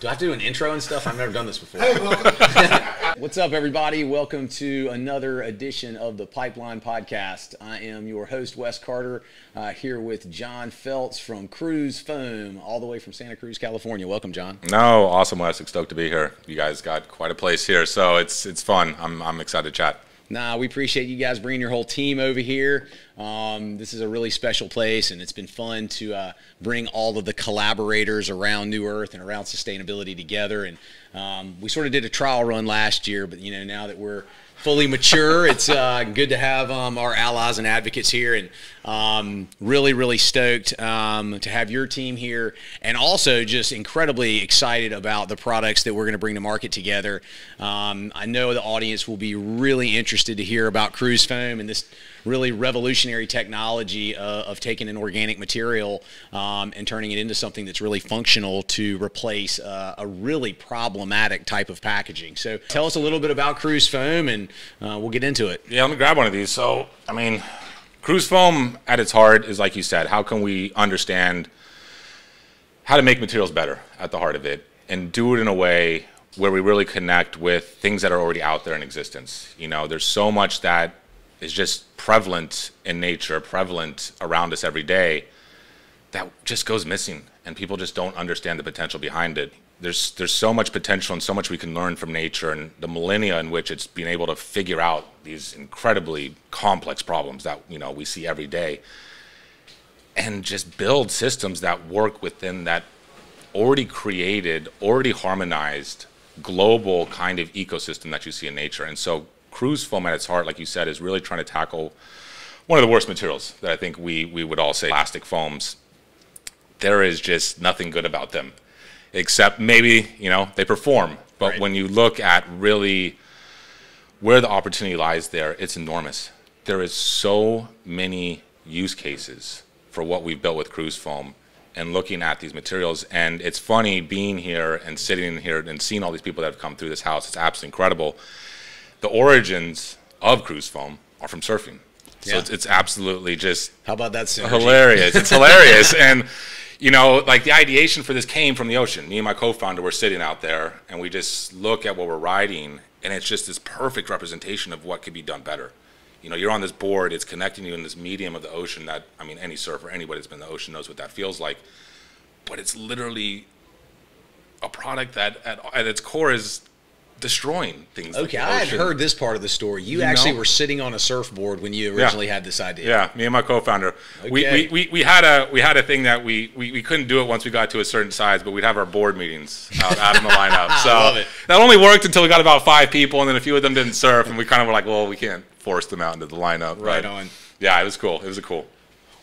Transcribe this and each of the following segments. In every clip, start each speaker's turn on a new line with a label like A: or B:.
A: Do I have to do an intro and stuff? I've never done this before.
B: Hey, welcome.
A: What's up, everybody? Welcome to another edition of the Pipeline Podcast. I am your host, Wes Carter, uh, here with John Felts from Cruz Foam, all the way from Santa Cruz, California. Welcome, John.
C: No, awesome, Wes. Stoked to be here. You guys got quite a place here, so it's it's fun. I'm I'm excited to chat.
A: Nah, we appreciate you guys bringing your whole team over here. Um, this is a really special place, and it's been fun to uh, bring all of the collaborators around New Earth and around sustainability together. And um, we sort of did a trial run last year, but you know now that we're fully mature. It's uh, good to have um, our allies and advocates here, and um, really, really stoked um, to have your team here, and also just incredibly excited about the products that we're going to bring to market together. Um, I know the audience will be really interested to hear about Cruz Foam and this really revolutionary technology uh, of taking an organic material um, and turning it into something that's really functional to replace uh, a really problematic type of packaging. So tell us a little bit about Cruz Foam and uh, we'll get into it.
C: Yeah, let me grab one of these. So, I mean, Cruz Foam at its heart is like you said, how can we understand how to make materials better at the heart of it and do it in a way where we really connect with things that are already out there in existence. You know, there's so much that is just prevalent in nature, prevalent around us every day, that just goes missing, and people just don't understand the potential behind it. There's there's so much potential and so much we can learn from nature and the millennia in which it's been able to figure out these incredibly complex problems that you know we see every day, and just build systems that work within that already created, already harmonized global kind of ecosystem that you see in nature. And so Cruz Foam at its heart, like you said, is really trying to tackle one of the worst materials that I think we, we would all say plastic foams. There is just nothing good about them, except maybe, you know, they perform. But
A: Right.
C: when you look at really where the opportunity lies there, it's enormous. There is so many use cases for what we've built with Cruz Foam and looking at these materials. And it's funny being here and sitting in here and seeing all these people that have come through this house. It's absolutely incredible the origins of Cruz Foam are from surfing. So
A: Yeah.
C: it's, it's absolutely just
A: How about that synergy?
C: hilarious. It's hilarious. And, you know, like the ideation for this came from the ocean. Me and my co founder were sitting out there and we just look at what we're writing and it's just this perfect representation of what could be done better. You know, you're on this board, it's connecting you in this medium of the ocean that, I mean, any surfer, anybody that's been in the ocean knows what that feels like. But it's literally a product that at, at its core is destroying things.
A: Okay,
C: the
A: I had heard this part of the story. You,
C: You
A: actually
C: know?
A: were sitting on a surfboard when you originally had this idea.
C: Yeah, me and my co-founder. We,
A: Okay.
C: we, we, we had a we had a thing that we, we, we couldn't do it once we got to a certain size, but we'd have our board meetings out, out in the lineup. So
A: love it.
C: that only worked until we got about five people, and then a few of them didn't surf, and we kind of were like, well, we can't force them out into the lineup.
A: Right
C: but
A: on.
C: Yeah, it was cool. It was a cool.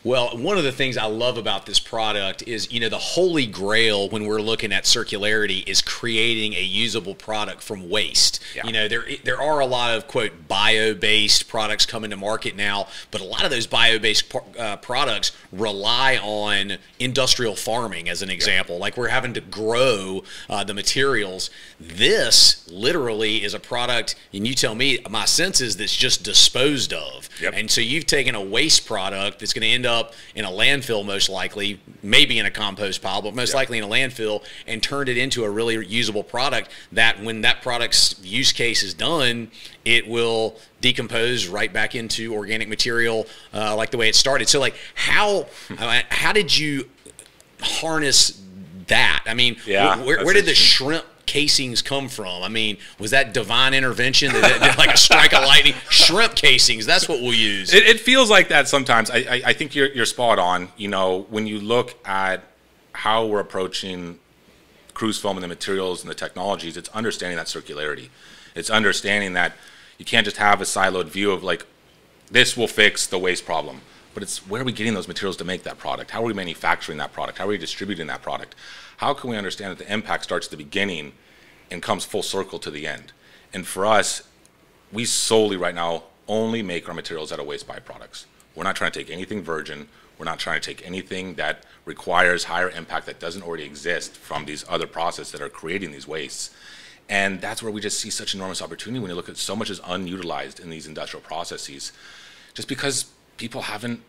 A: Well, one of the things I love about this product is, you know, the holy grail when we're looking at circularity is creating a usable product from waste.
C: Yeah.
A: You know, there there are a lot of quote bio-based products coming to market now, but a lot of those bio-based uh, products rely on industrial farming, as an example. Like we're having to grow uh, the materials. This literally is a product, and you tell me, my sense is that's just disposed of.
C: Yep.
A: And so you've taken a waste product that's going to end up in a landfill, most likely, maybe in a compost pile, but most likely in a landfill, and turned it into a really usable product that when that product's use case is done, it will decompose right back into organic material uh, like the way it started. So, like, how uh, how did you harness that? I mean,
C: Yeah,
A: wh- where, where did the shrimp casings come from? I mean, was that divine intervention? That- like a strike of lightning? Shrimp casings, that's what we'll use.
C: It, it feels like that sometimes. I, I, I think you're, you're spot on. You know, when you look at how we're approaching Cruz Foam and the materials and the technologies, it's understanding that circularity. It's understanding that you can't just have a siloed view of like, this will fix the waste problem. But it's where are we getting those materials to make that product? How are we manufacturing that product? How are we distributing that product? How can we understand that the impact starts at the beginning and comes full circle to the end? And for us, we solely right now only make our materials out of waste byproducts. We're not trying to take anything virgin. We're not trying to take anything that requires higher impact that doesn't already exist from these other processes that are creating these wastes. And that's where we just see such enormous opportunity when you look at so much is unutilized in these industrial processes, just because people haven't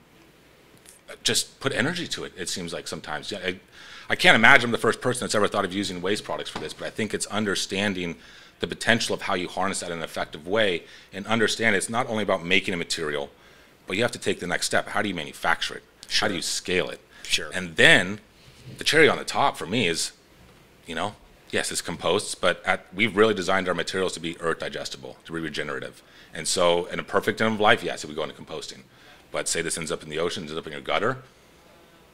C: just put energy to it. It seems like sometimes. Yeah, I, I can't imagine I'm the first person that's ever thought of using waste products for this, but I think it's understanding the potential of how you harness that in an effective way and understand it's not only about making a material, but you have to take the next step. How do you manufacture it? Sure. How do you scale it?
A: Sure.
C: And then the cherry on the top for me is, you know, yes, it's composts, but at, we've really designed our materials to be earth digestible, to be regenerative. And so, in a perfect end of life, yes, it would go into composting. But say this ends up in the ocean, ends up in your gutter,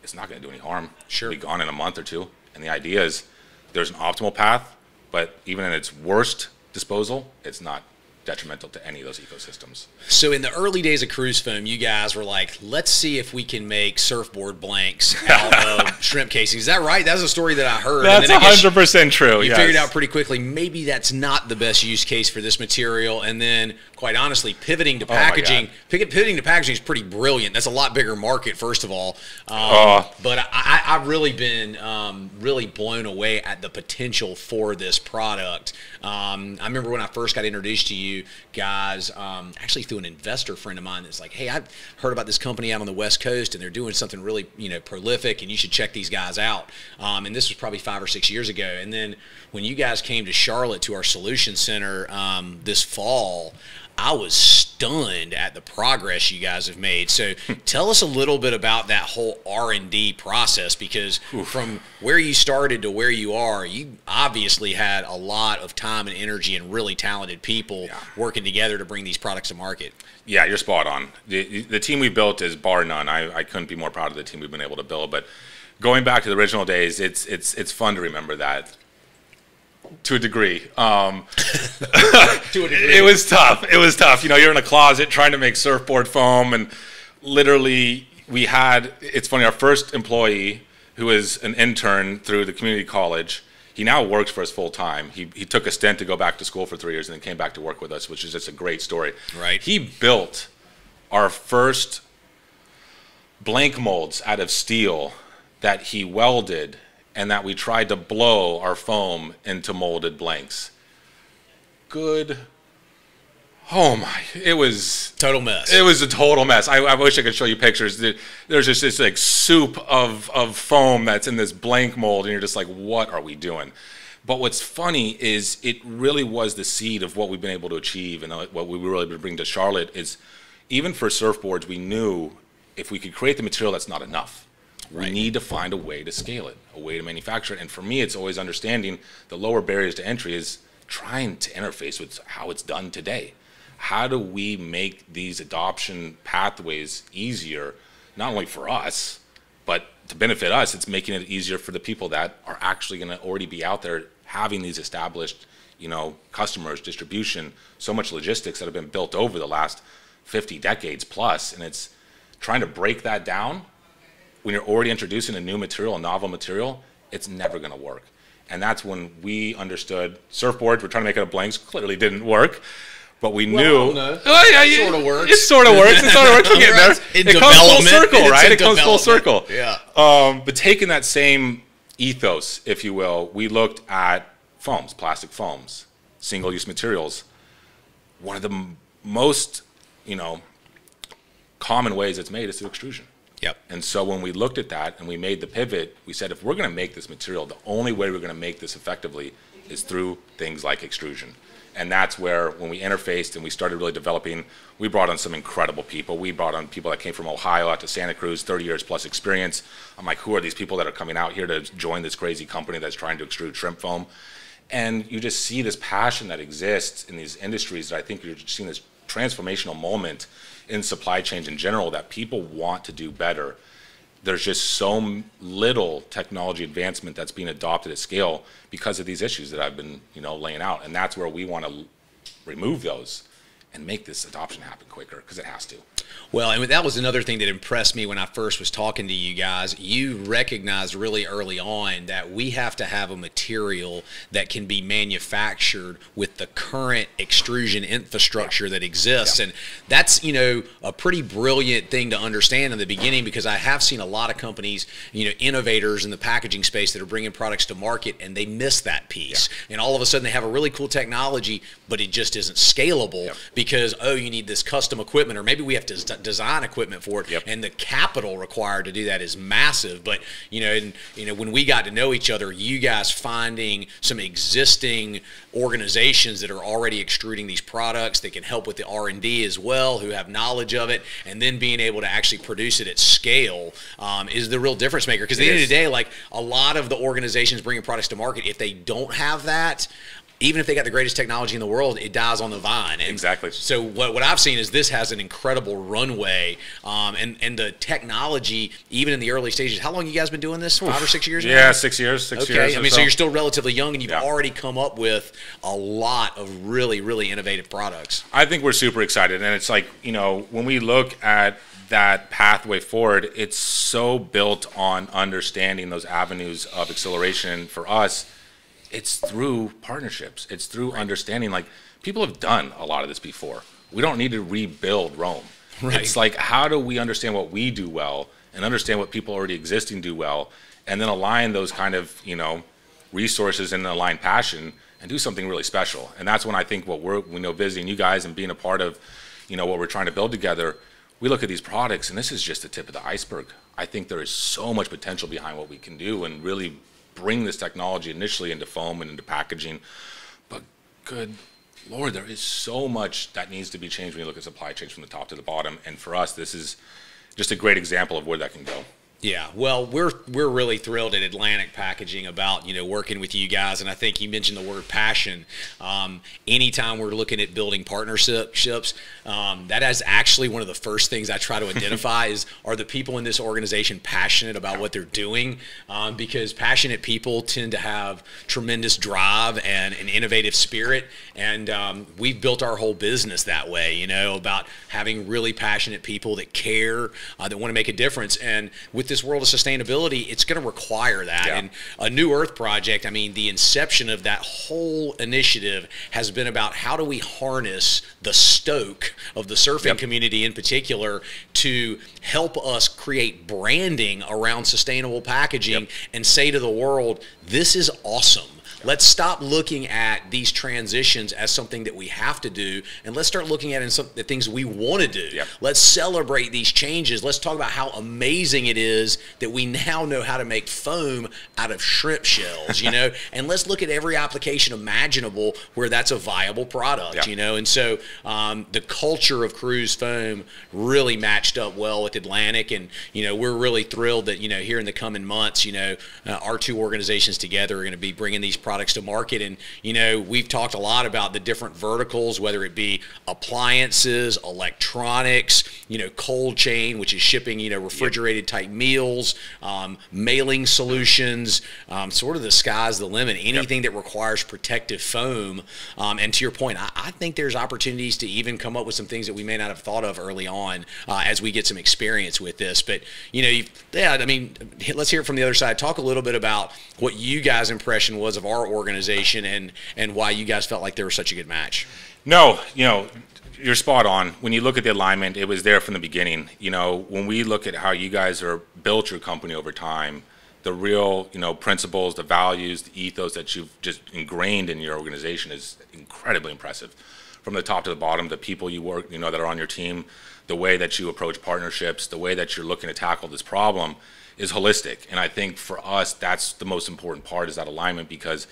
C: it's not going to do any harm.
A: Sure.
C: It'll be gone in a month or two. And the idea is there's an optimal path, but even in its worst disposal, it's not detrimental to any of those ecosystems.
A: So in the early days of Cruz Foam, you guys were like, let's see if we can make surfboard blanks out of shrimp casings. Is that right? That's a story that I heard.
C: That's hundred percent true.
A: You yes. figured out pretty quickly maybe that's not the best use case for this material, and then quite honestly, pivoting to oh packaging, oh pivoting to packaging is pretty brilliant. That's a lot bigger market, first of all. Um, uh, but I, have really been um, really blown away at the potential for this product. Um, I remember when I first got introduced to you guys, um, actually through an investor friend of mine that's like, hey, I've heard about this company out on the West Coast and they're doing something really, you know, prolific and you should check these guys out. Um, and this was probably five or six years ago. And then when you guys came to Charlotte to our Solution Center um, this fall, I was stunned at the progress you guys have made. So tell us a little bit about that whole R&D process because Oof. from where you started to where you are, you obviously had a lot of time and energy and really talented people yeah. working together to bring these products to market.
C: Yeah, you're spot on. The, the team we built is bar none. I, I couldn't be more proud of the team we've been able to build. But going back to the original days, it's it's it's fun to remember that to a degree. Um,
A: to a degree.
C: It was tough. It was tough. You know, you're in a closet trying to make surfboard foam, and literally, we had. It's funny. Our first employee, who is an intern through the community college, he now works for us full time. He he took a stint to go back to school for three years, and then came back to work with us, which is just a great story.
A: Right.
C: He built our first blank molds out of steel that he welded and that we tried to blow our foam into molded blanks. Good. Oh my! It was
A: total mess.
C: It was a total mess. I, I wish I could show you pictures. There's just this like soup of of foam that's in this blank mold, and you're just like, what are we doing? But what's funny is it really was the seed of what we've been able to achieve, and uh, what we were really able to bring to Charlotte is even for surfboards, we knew if we could create the material, that's not enough. Right. We need to find a way to scale it, a way to manufacture it. And for me, it's always understanding the lower barriers to entry is trying to interface with how it's done today. How do we make these adoption pathways easier, not only for us, but to benefit us, it's making it easier for the people that are actually going to already be out there having these established, you know, customers, distribution, so much logistics that have been built over the last 50 decades plus, and it's trying to break that down when you're already introducing a new material, a novel material, it's never going to work. And that's when we understood surfboards. We're trying to make it a blanks. Clearly didn't work, but we
A: well,
C: knew.
A: No. Oh, yeah, yeah, sort of works.
C: It sort of works. It sort of works. We're getting there.
A: In
C: it comes full circle, right?
A: It
C: comes full circle.
A: Yeah.
C: Um, but taking that same ethos, if you will, we looked at foams, plastic foams, single-use materials. One of the m- most, you know, common ways it's made is through extrusion.
A: Yep.
C: And so when we looked at that and we made the pivot, we said if we're going to make this material, the only way we're going to make this effectively is through things like extrusion. And that's where, when we interfaced and we started really developing, we brought on some incredible people. We brought on people that came from Ohio out to Santa Cruz, 30 years plus experience. I'm like, who are these people that are coming out here to join this crazy company that's trying to extrude shrimp foam? And you just see this passion that exists in these industries that I think you're seeing this transformational moment in supply chains in general that people want to do better. There's just so little technology advancement that's being adopted at scale because of these issues that I've been, you know, laying out, and that's where we want to remove those and make this adoption happen quicker because it has to.
A: Well, and that was another thing that impressed me when I first was talking to you guys. You recognized really early on that we have to have a material that can be manufactured with the current extrusion infrastructure that exists. Yeah. And that's, you know, a pretty brilliant thing to understand in the beginning because I have seen a lot of companies, you know, innovators in the packaging space that are bringing products to market and they miss that piece. Yeah. And all of a sudden they have a really cool technology, but it just isn't scalable yeah. because, oh, you need this custom equipment or maybe we have to des- design equipment for it,
C: Yep.
A: and the capital required to do that is massive. But you know, and you know, when we got to know each other, you guys finding some existing organizations that are already extruding these products that can help with the R and D as well, who have knowledge of it, and then being able to actually produce it at scale um, is the real difference maker. Because at the end of the day, like a lot of the organizations bringing products to market, if they don't have that. Even if they got the greatest technology in the world, it dies on the vine. And
C: Exactly.
A: So what, what I've seen is this has an incredible runway, um, and and the technology, even in the early stages. How long you guys been doing this? Five or six years? now?
C: Yeah, six years, six
A: Okay,
C: years.
A: I mean, so. you're still relatively young, and you've
C: Yeah.
A: already come up with a lot of really, really innovative products.
C: I think we're super excited, and it's like you know when we look at that pathway forward, it's so built on understanding those avenues of acceleration. For us, it's through partnerships. It's through understanding. Like people have done a lot of this before. We don't need to rebuild Rome.
A: Right.
C: It's like how do we understand what we do well and understand what people already existing do well, and then align those kind of you know resources and align passion and do something really special. And that's when I think what we're we know visiting you guys and being a part of, you know, what we're trying to build together. We look at these products and this is just the tip of the iceberg. I think there is so much potential behind what we can do and really bring this technology initially into foam and into packaging. But good Lord, there is so much that needs to be changed when you look at supply chains from the top to the bottom. And for us, this is just a great example of where that can go.
A: Yeah, well, we're we're really thrilled at Atlantic Packaging about you know working with you guys, and I think you mentioned the word passion. Um, anytime we're looking at building partnerships, um, that is actually one of the first things I try to identify is are the people in this organization passionate about what they're doing? Um, because passionate people tend to have tremendous drive and an innovative spirit, and um, we've built our whole business that way. You know, about having really passionate people that care, uh, that want to make a difference, and with this world of sustainability, it's going to require that.
C: Yeah.
A: And a New Earth project, I mean, the inception of that whole initiative has been about how do we harness the stoke of the surfing
C: Yep.
A: community in particular to help us create branding around sustainable packaging
C: Yep.
A: and say to the world, this is awesome. Let's stop looking at these transitions as something that we have to do, and let's start looking at it in some, the things we want to do.
C: Yep.
A: Let's celebrate these changes. Let's talk about how amazing it is that we now know how to make foam out of shrimp shells, you know, and let's look at every application imaginable where that's a viable product,
C: Yeah.
A: you know. And so um, the culture of Cruz Foam really matched up well with Atlantic, and you know we're really thrilled that you know here in the coming months, you know, uh, our two organizations together are going to be bringing these products to market, and you know we've talked a lot about the different verticals, whether it be appliances, electronics, you know, cold chain, which is shipping, you know, refrigerated type meals, um, mailing solutions, um, sort of the sky's the limit. Anything that requires protective foam, um, and to your point, I, I think there's opportunities to even come up with some things that we may not have thought of early on uh, as we get some experience with this. But you know, yeah, I mean, let's hear it from the other side. Talk a little bit about what you guys' impression was of our organization and and why you guys felt like they were such a good match.
C: No, you know, you're spot on. When you look at the alignment, it was there from the beginning. You know, when we look at how you guys are built your company over time, the real, you know, principles, the values, the ethos that you've just ingrained in your organization is incredibly impressive. From the top to the bottom, the people you work, you know, that are on your team, the way that you approach partnerships, the way that you're looking to tackle this problem is holistic. And I think for us, that's the most important part is that alignment because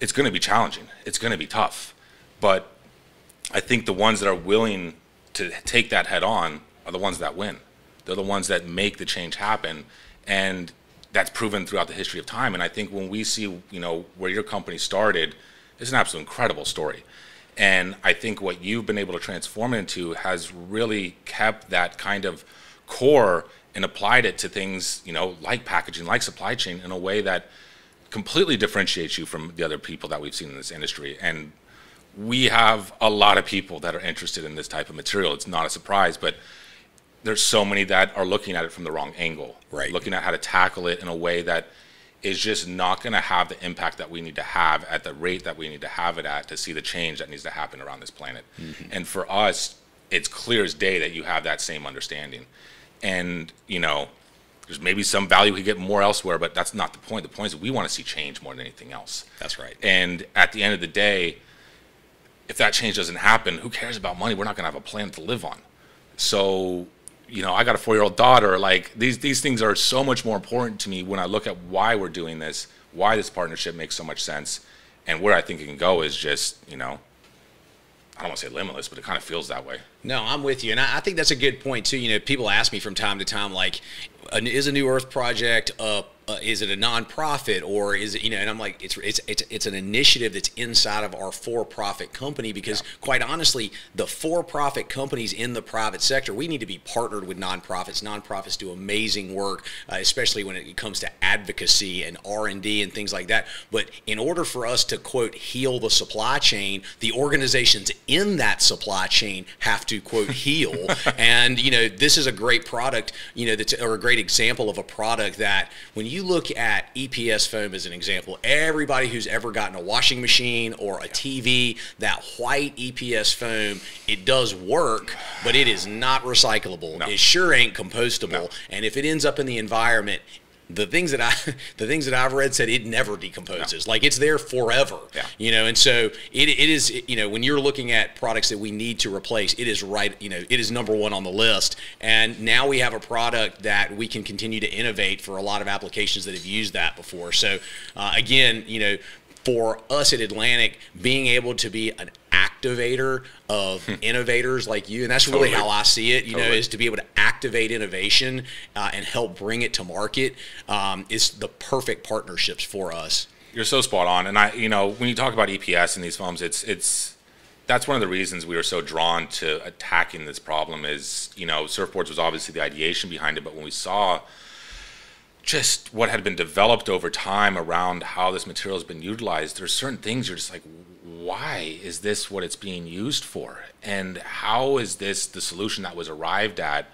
C: it's going to be challenging. It's going to be tough. But I think the ones that are willing to take that head on are the ones that win. They're the ones that make the change happen, and that's proven throughout the history of time. And I think when we see, you know, where your company started, it's an absolute incredible story. And I think what you've been able to transform into has really kept that kind of core and applied it to things, you know, like packaging, like supply chain, in a way that completely differentiates you from the other people that we've seen in this industry. And we have a lot of people that are interested in this type of material. It's not a surprise, but there's so many that are looking at it from the wrong angle.
A: Right.
C: Looking at how to tackle it in a way that is just not going to have the impact that we need to have at the rate that we need to have it at to see the change that needs to happen around this planet. Mm-hmm. And for us, it's clear as day that you have that same understanding. And, you know, there's maybe some value we get more elsewhere, but that's not the point. The point is we want to see change more than anything else.
A: That's right.
C: And at the end of the day, if that change doesn't happen, who cares about money? We're not going to have a planet to live on. So, you know, I got a four year old daughter. Like these these things are so much more important to me when I look at why we're doing this, why this partnership makes so much sense, and where I think it can go is just you know, I don't want to say limitless, but it kind of feels that way.
A: No, I'm with you, and I, I think that's a good point too. You know, people ask me from time to time, like, is a New Earth project uh, uh, is it a nonprofit or is it you know and i'm like it's it's it's, it's an initiative that's inside of our for-profit company because yeah. quite honestly the for-profit companies in the private sector we need to be partnered with nonprofits. Nonprofits do amazing work uh, especially when it comes to advocacy and r&d and things like that. But in order for us to quote heal the supply chain the organizations in that supply chain have to quote heal. And you know this is a great product you know that's or a great example of a product that when you you look at EPS foam as an example, everybody who's ever gotten a washing machine or a TV, that white EPS foam, it does work, but it is not recyclable. No. It sure ain't compostable. No. And if it ends up in the environment, the things that I the things that I've read said it never decomposes. No. Like it's there forever.
C: Yeah.
A: You know, and so it, it is you know, when you're looking at products that we need to replace, it is right, you know, it is number one on the list. And now we have a product that we can continue to innovate for a lot of applications that have used that before. So uh, again, you know, for us at Atlantic, being able to be an activator of hmm. innovators like you, and that's really how I see it. You totally. know, is to be able to activate innovation uh, and help bring it to market um, is the perfect partnerships for us.
C: You're so spot on, and I, you know, when you talk about EPS and these films, it's it's that's one of the reasons we were so drawn to attacking this problem. Is you know, surfboards was obviously the ideation behind it, but when we saw just what had been developed over time around how this material has been utilized, there's certain things you're just like, why is this what it's being used for? And how is this the solution that was arrived at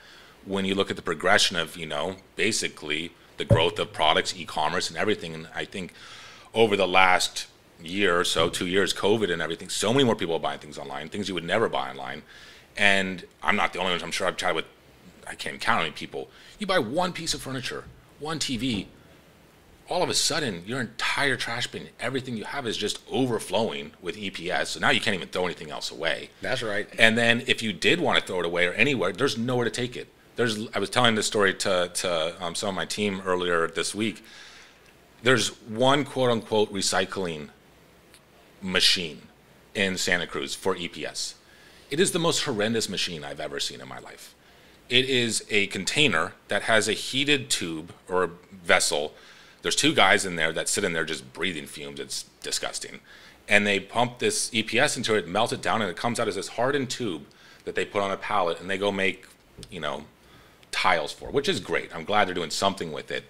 C: when you look at the progression of, you know, basically the growth of products, e-commerce and everything. And I think over the last year or so, two years, COVID and everything, so many more people are buying things online, things you would never buy online. And I'm not the only one. I'm sure I've chatted with, I can't count how many people. You buy one piece of furniture, one TV, all of a sudden your entire trash bin, everything you have is just overflowing with EPS. So now you can't even throw anything else away.
A: That's right.
C: And then if you did want to throw it away or anywhere, there's nowhere to take it. There's I was telling this story to to um, some of my team earlier this week. There's one quote unquote recycling machine in Santa Cruz for EPS. It is the most horrendous machine I've ever seen in my life. It is a container that has a heated tube or a vessel. There's two guys in there that sit in there just breathing fumes. It's disgusting. And they pump this EPS into it, melt it down, and it comes out as this hardened tube that they put on a pallet, and they go make, you know, tiles for, which is great. I'm glad they're doing something with it.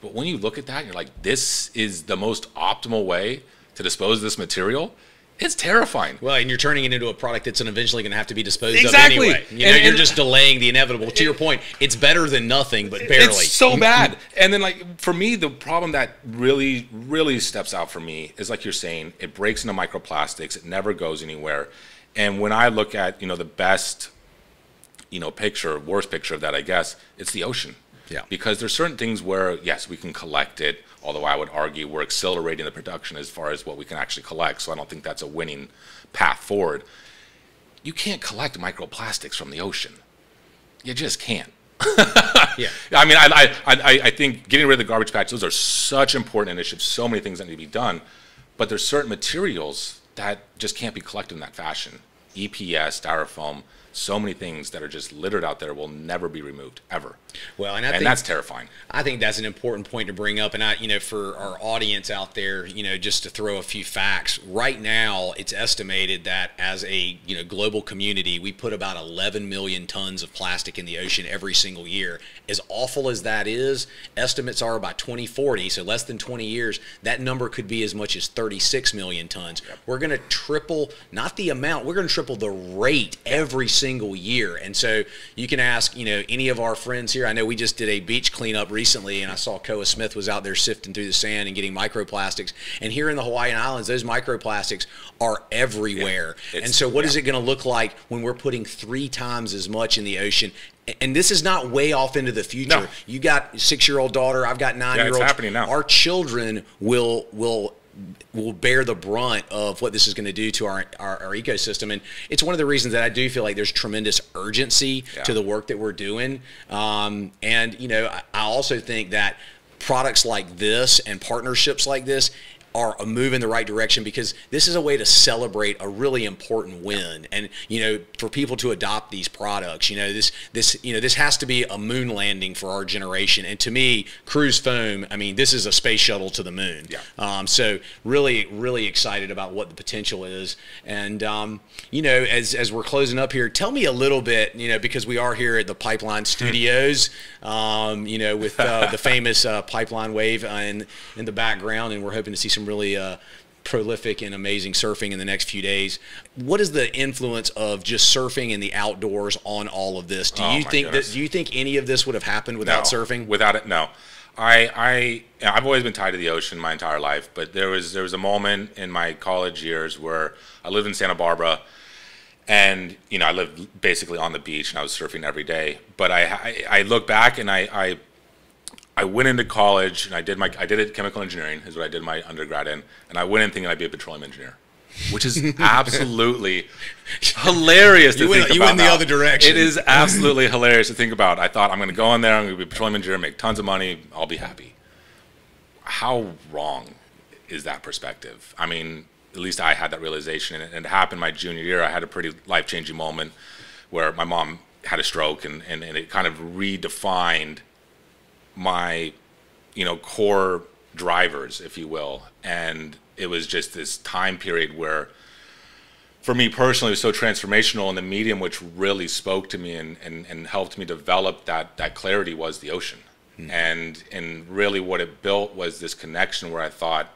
C: But when you look at that, you're like, this is the most optimal way to dispose of this material it's terrifying.
A: Well, and you're turning it into a product that's eventually going to have to be disposed exactly. of anyway. You know, and, you're just delaying the inevitable. To your point, it's better than nothing, but barely.
C: It's so bad. And then, like for me, the problem that really, really steps out for me is like you're saying, it breaks into microplastics. It never goes anywhere. And when I look at you know the best, you know, picture, worst picture of that, I guess it's the ocean.
A: Yeah.
C: Because there's certain things where yes, we can collect it although I would argue we're accelerating the production as far as what we can actually collect, so I don't think that's a winning path forward. You can't collect microplastics from the ocean. You just can't.
A: yeah.
C: I mean, I, I, I think getting rid of the garbage patch, those are such important initiatives, so many things that need to be done, but there's certain materials that just can't be collected in that fashion. EPS, styrofoam, so many things that are just littered out there will never be removed ever.
A: Well, and I
C: and
A: think
C: that's terrifying.
A: I think that's an important point to bring up, and I, you know, for our audience out there, you know, just to throw a few facts. Right now, it's estimated that as a you know global community, we put about 11 million tons of plastic in the ocean every single year. As awful as that is, estimates are by 2040, so less than 20 years, that number could be as much as 36 million tons. We're going to triple, not the amount, we're going to triple the rate every single year. And so you can ask, you know, any of our friends here. I know we just did a beach cleanup recently, and I saw Koa Smith was out there sifting through the sand and getting microplastics. And here in the Hawaiian Islands, those microplastics are everywhere. Yeah, and so, what yeah. is it going to look like when we're putting three times as much in the ocean? and this is not way off into the future.
C: No.
A: You got six year old daughter. I've got nine
C: yeah,
A: year old.
C: happening now.
A: Our children will will will bear the brunt of what this is going to do to our, our, our ecosystem. And it's one of the reasons that I do feel like there's tremendous urgency
C: Yeah.
A: to the work that we're doing. Um, and you know, I, I also think that products like this and partnerships like this are a move in the right direction because this is a way to celebrate a really important win. And you know for people to adopt these products you know this this you know this has to be a moon landing for our generation. And to me Cruz Foam i mean this is a space shuttle to the moon.
C: Yeah.
A: um, so really really excited about what the potential is. And um, you know as as we're closing up here tell me a little bit you know because we are here at the pipeline studios um, you know with uh, the famous uh, pipeline wave uh, in in the background and we're hoping to see some really uh, prolific and amazing surfing in the next few days what is the influence of just surfing in the outdoors on all of this do
C: Oh,
A: you think
C: goodness.
A: that do you think any of this would have happened without
C: No.
A: surfing
C: Without it, no. I I I've always been tied to the ocean my entire life, but there was there was a moment in my college years where I lived in Santa Barbara, and you know I lived basically on the beach and I was surfing every day. But I I, I look back and I, I I went into college and I did my I did it chemical engineering is what I did my undergrad in, and I went in thinking I'd be a petroleum engineer. Which is absolutely hilarious to
A: You went- you went the other direction.
C: It is absolutely hilarious to think about. I thought I'm going to go in there, I'm going to be a petroleum engineer, make tons of money, I'll be happy. How wrong is that perspective? I mean, at least I had that realization, and it happened my junior year. I had a pretty life changing moment where my mom had a stroke, and, and, and it kind of redefined my, you know, core drivers, if you will. And it was just this time period where for me personally, it was so transformational, and the medium which really spoke to me and, and, and helped me develop that, that clarity was the ocean. Hmm. And, and really, what it built was this connection where I thought,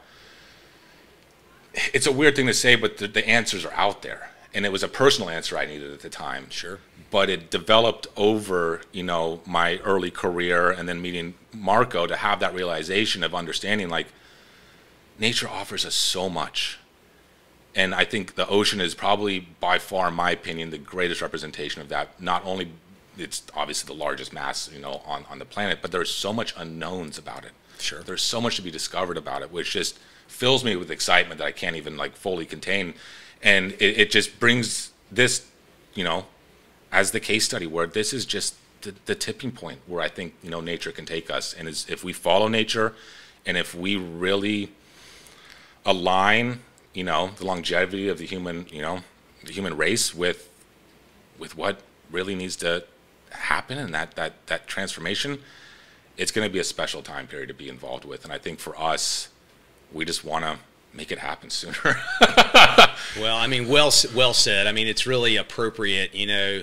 C: it's a weird thing to say, but the, the answers are out there. And it was a personal answer I needed at the time.
A: Sure.
C: But it developed over, you know, my early career and then meeting Marco to have that realization of understanding like nature offers us so much and I think the ocean is probably by far, in my opinion, the greatest representation of that. Not only it's obviously the largest mass, you know, on, on the planet, but there's so much unknowns about it.
A: Sure.
C: There's so much to be discovered about it, which just fills me with excitement that I can't even like fully contain. And it, it just brings this, you know, as the case study where this is just the, the tipping point where I think, you know, nature can take us. And is if we follow nature and if we really align, you know, the longevity of the human, you know, the human race with with what really needs to happen and that that that transformation, it's going to be a special time period to be involved with. And I think for us, we just want to make it happen sooner.
A: Well, I mean, well, well said. I mean, it's really appropriate, you know,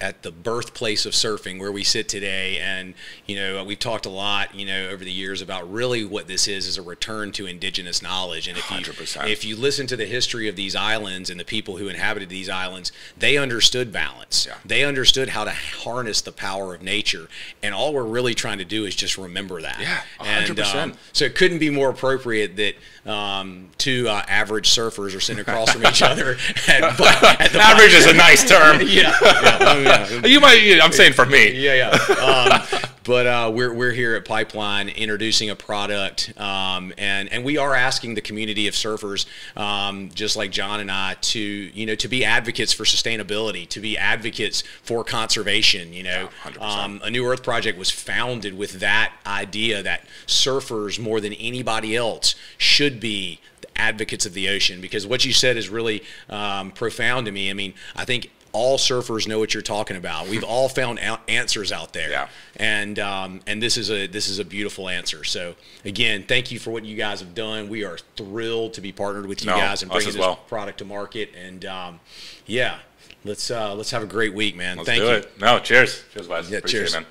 A: at the birthplace of surfing where we sit today. And, you know, we've talked a lot, you know, over the years about really what this is, is a return to indigenous knowledge. And if you,
C: 100%.
A: if you listen to the history of these islands and the people who inhabited these islands, they understood balance.
C: Yeah.
A: They understood how to harness the power of nature. And all we're really trying to do is just remember that.
C: Yeah, 100%.
A: um, so it couldn't be more appropriate that um, two uh, average surfers are sitting across from each other. At, at the
C: Average is a nice term.
A: yeah, yeah, oh, yeah.
C: You might. I'm saying for me.
A: Yeah, yeah. Um, but uh, we're, we're here at Pipeline introducing a product, um, and and we are asking the community of surfers, um, just like John and I, to you know to be advocates for sustainability, to be advocates for conservation. You know,
C: Yeah,
A: um, a New Earth project was founded with that idea that surfers more than anybody else should be advocates of the ocean because what you said is really um, profound to me. I mean, I think all surfers know what you're talking about. We've all found out answers out there,
C: Yeah.
A: and um, and this is a this is a beautiful answer. So again, thank you for what you guys have done. We are thrilled to be partnered with you
C: No,
A: guys and bringing this
C: well.
A: product to market. And um, yeah, let's uh, let's have a great week, man.
C: Let's
A: thank
C: do
A: you.
C: it. No, cheers. Cheers, Wes.
A: Yeah,
C: Appreciate
A: cheers.
C: it, man.